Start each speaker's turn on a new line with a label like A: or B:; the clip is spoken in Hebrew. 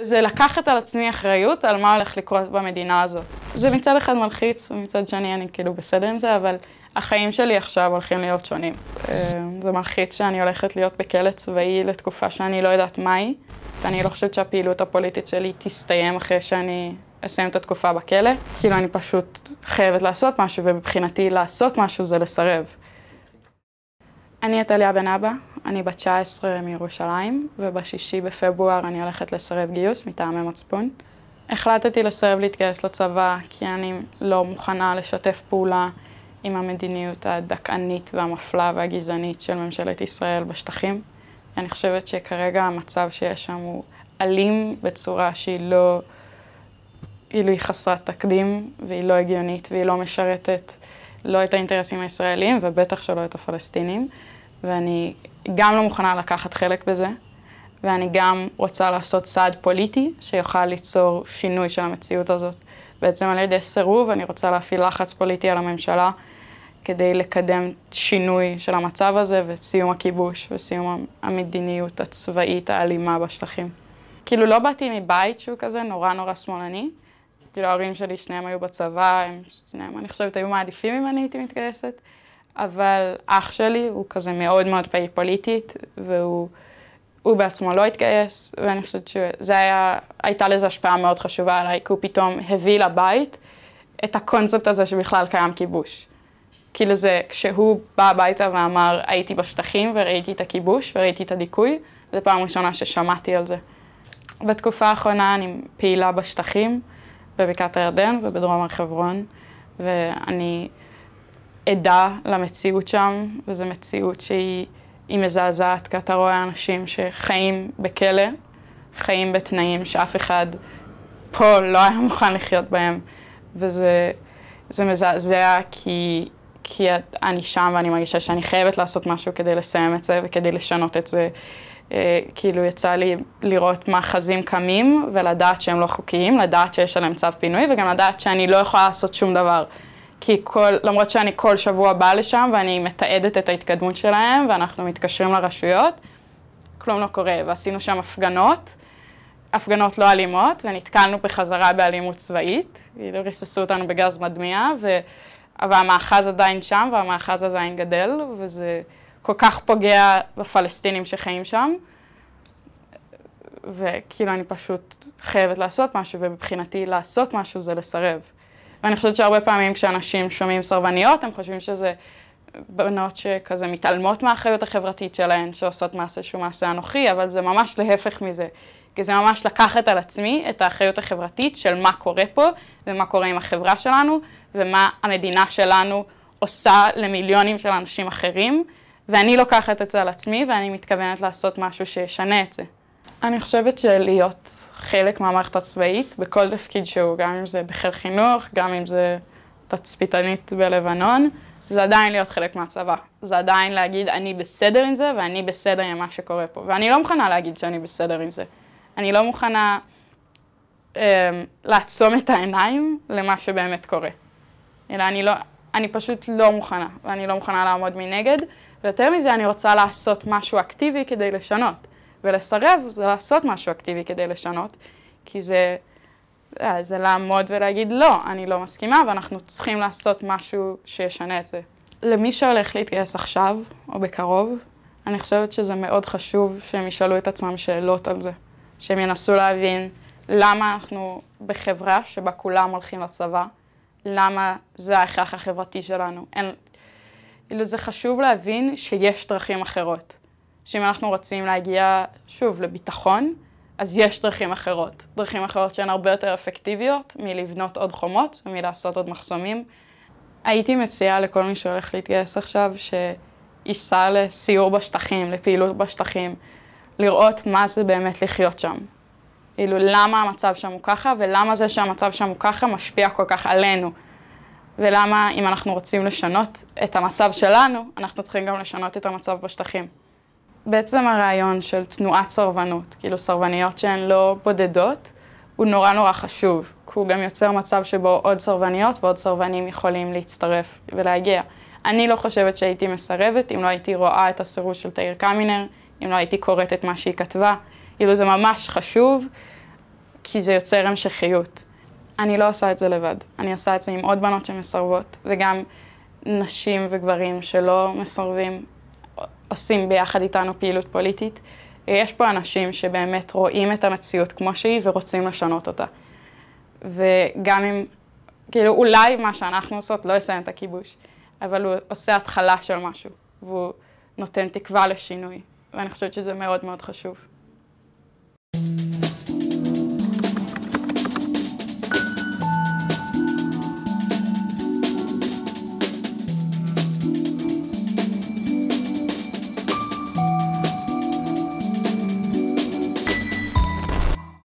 A: זה לקחת על עצמי אחריות על מה הולך לקרות במדינה הזאת. זה מצד אחד מלחיץ, ומצד שני אני כאילו בסדר עם זה, אבל החיים שלי עכשיו הולכים להיות שונים. אה, זה מלחיץ שאני הולכת להיות בכלא צבאי לתקופה שאני לא יודעת מהי, ואני לא חושבת שהפעילות הפוליטית שלי תסתיים אחרי שאני אסיים את התקופה בכלא. כאילו אני פשוט חייבת לעשות משהו, ומבחינתי לעשות משהו זה לסרב. אני עתליה בן אבא, אני בת 19 מירושלים, ובשישי בפברואר אני הולכת לסרב גיוס מטעמי מצפון. החלטתי לסרב להתגייס לצבא כי אני לא מוכנה לשתף פעולה עם המדיניות הדכאנית והמפלה והגזענית של ממשלת ישראל בשטחים. אני חושבת שכרגע המצב שיש שם הוא אלים בצורה שהיא לא, כאילו היא חסרת תקדים והיא לא הגיונית והיא לא משרתת לא את האינטרסים הישראלים ובטח שלא את הפלסטינים. ואני גם לא מוכנה לקחת חלק בזה, ואני גם רוצה לעשות צעד פוליטי שיוכל ליצור שינוי של המציאות הזאת. בעצם על ידי סירוב אני רוצה להפעיל לחץ פוליטי על הממשלה כדי לקדם שינוי של המצב הזה וסיום הכיבוש וסיום המדיניות הצבאית האלימה בשטחים. כאילו לא באתי מבית שהוא כזה נורא נורא שמאלני. כאילו ההורים שלי שניהם היו בצבא, הם שניהם אני חושבת היו מעדיפים אם אני הייתי מתגייסת. אבל אח שלי הוא כזה מאוד מאוד פעיל פוליטית, והוא בעצמו לא התגייס, ואני חושבת שזה היה, הייתה לזה השפעה מאוד חשובה עליי, כי הוא פתאום הביא לבית את הקונספט הזה שבכלל קיים כיבוש. כאילו זה, כשהוא בא הביתה ואמר, הייתי בשטחים וראיתי את הכיבוש וראיתי את הדיכוי, זו פעם ראשונה ששמעתי על זה. בתקופה האחרונה אני פעילה בשטחים, בבקעת הירדן ובדרום הר חברון, ואני עדה למציאות שם, וזו מציאות שהיא מזעזעת, כי אתה רואה אנשים שחיים בכלא, חיים בתנאים שאף אחד פה לא היה מוכן לחיות בהם, וזה מזעזע כי, כי אני שם ואני מרגישה שאני חייבת לעשות משהו כדי לסיים את זה וכדי לשנות את זה. אה, כאילו יצא לי לראות מאחזים קמים ולדעת שהם לא חוקיים, לדעת שיש עליהם צו פינוי וגם לדעת שאני לא יכולה לעשות שום דבר. כי כל, למרות שאני כל שבוע באה לשם ואני מתעדת את ההתקדמות שלהם ואנחנו מתקשרים לרשויות, כלום לא קורה. ועשינו שם הפגנות, הפגנות לא אלימות, ונתקלנו בחזרה באלימות צבאית, כאילו ריססו אותנו בגז מדמיע, ו... אבל המאחז עדיין שם והמאחז עדיין גדל, וזה כל כך פוגע בפלסטינים שחיים שם. וכאילו אני פשוט חייבת לעשות משהו, ומבחינתי לעשות משהו זה לסרב. ואני חושבת שהרבה פעמים כשאנשים שומעים סרבניות, הם חושבים שזה בנות שכזה מתעלמות מהאחריות החברתית שלהן, שעושות מעשה שהוא מעשה אנוכי, אבל זה ממש להפך מזה. כי זה ממש לקחת על עצמי את האחריות החברתית של מה קורה פה, ומה קורה עם החברה שלנו, ומה המדינה שלנו עושה למיליונים של אנשים אחרים, ואני לוקחת את זה על עצמי, ואני מתכוונת לעשות משהו שישנה את זה. אני חושבת שלהיות חלק מהמערכת הצבאית בכל תפקיד שהוא, גם אם זה בחיל חינוך, גם אם זה תצפיתנית בלבנון, זה עדיין להיות חלק מהצבא. זה עדיין להגיד, אני בסדר עם זה, ואני בסדר עם מה שקורה פה. ואני לא מוכנה להגיד שאני בסדר עם זה. אני לא מוכנה אה, לעצום את העיניים למה שבאמת קורה. אלא אני לא, אני פשוט לא מוכנה, ואני לא מוכנה לעמוד מנגד, ויותר מזה אני רוצה לעשות משהו אקטיבי כדי לשנות. ולסרב זה לעשות משהו אקטיבי כדי לשנות, כי זה, אה, זה לעמוד ולהגיד לא, אני לא מסכימה ואנחנו צריכים לעשות משהו שישנה את זה. למי שהולך להתגייס עכשיו או בקרוב, אני חושבת שזה מאוד חשוב שהם ישאלו את עצמם שאלות על זה, שהם ינסו להבין למה אנחנו בחברה שבה כולם הולכים לצבא, למה זה ההכרח החברתי שלנו. אין, זה חשוב להבין שיש דרכים אחרות. שאם אנחנו רוצים להגיע, שוב, לביטחון, אז יש דרכים אחרות. דרכים אחרות שהן הרבה יותר אפקטיביות מלבנות עוד חומות ומלעשות עוד מחסומים. הייתי מציעה לכל מי שהולך להתגייס עכשיו, שייסע לסיור בשטחים, לפעילות בשטחים, לראות מה זה באמת לחיות שם. כאילו, למה המצב שם הוא ככה, ולמה זה שהמצב שם הוא ככה משפיע כל כך עלינו. ולמה אם אנחנו רוצים לשנות את המצב שלנו, אנחנו צריכים גם לשנות את המצב בשטחים. בעצם הרעיון של תנועת סרבנות, כאילו סרבניות שהן לא בודדות, הוא נורא נורא חשוב, כי הוא גם יוצר מצב שבו עוד סרבניות ועוד סרבנים יכולים להצטרף ולהגיע. אני לא חושבת שהייתי מסרבת אם לא הייתי רואה את הסירוס של תאיר קמינר, אם לא הייתי קוראת את מה שהיא כתבה. כאילו זה ממש חשוב, כי זה יוצר המשכיות. אני לא עושה את זה לבד, אני עושה את זה עם עוד בנות שמסרבות, וגם נשים וגברים שלא מסרבים, עושים ביחד איתנו פעילות פוליטית. יש פה אנשים שבאמת רואים את המציאות כמו שהיא ורוצים לשנות אותה. וגם אם, כאילו אולי מה שאנחנו עושות לא יסיים את הכיבוש, אבל הוא עושה התחלה של משהו, והוא נותן תקווה לשינוי, ואני חושבת שזה מאוד מאוד חשוב. thank you